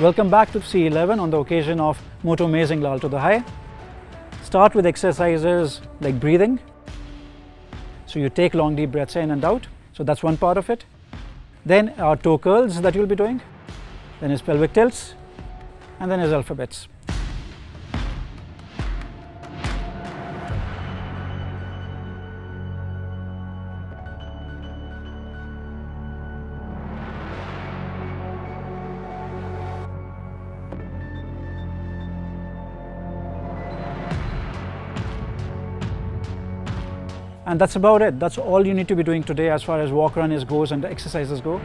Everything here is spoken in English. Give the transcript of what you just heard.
Welcome back to C11 on the occasion of Moto Amazing La Ultra the High. Start with exercises like breathing. So you take long deep breaths in and out. So that's one part of it. Then our toe curls that you'll be doing. Then his pelvic tilts. And then his alphabets. And that's about it. That's all you need to be doing today as far as walk run is goes and exercises go.